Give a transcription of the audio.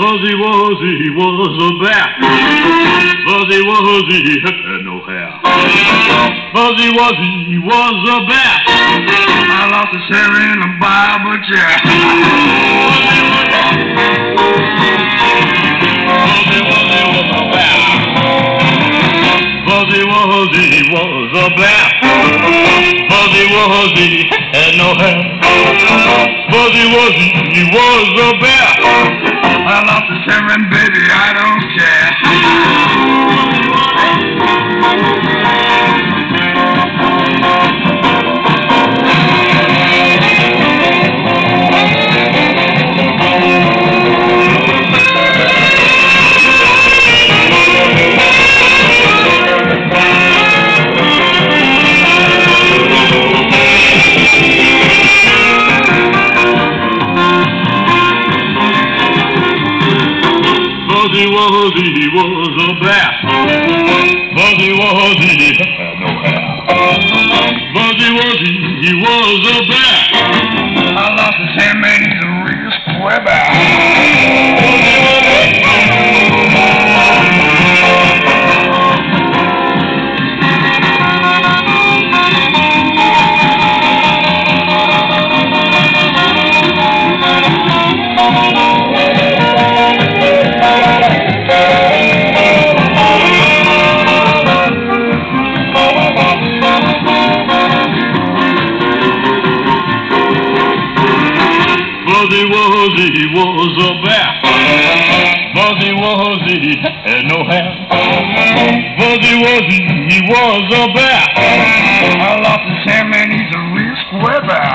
Fuzzy Wuzzy was a bat. Fuzzy Wuzzy had no hair. Fuzzy Wuzzy was a bat. I lost his hair in a barber chair. Fuzzy Wuzzy was a. Fuzzy Wuzzy was a bat. Fuzzy Wuzzy had no hair. Fuzzy Wuzzy was a bat. I lost seven, baby, Fuzzy Wuzzy was a bat. Fuzzy Wuzzy had no hair. Fuzzy Wuzzy, he was a bat. I lost his hair, man, he's a real square Fuzzy Wuzzy was a bat. Fuzzy Wuzzy had no hair. Fuzzy Wuzzy, he was a bat. I lost his hair, man, he's a real square bat.